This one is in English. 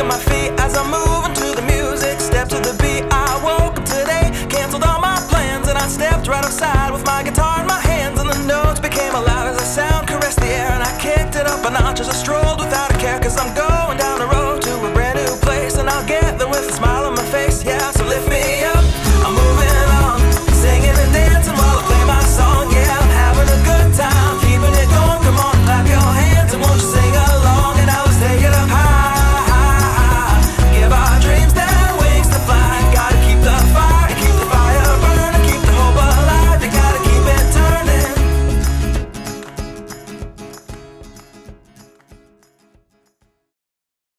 kicking my feet as I'm moving to the music. Step to the beat, I woke up today, canceled all my plans, and I stepped right outside.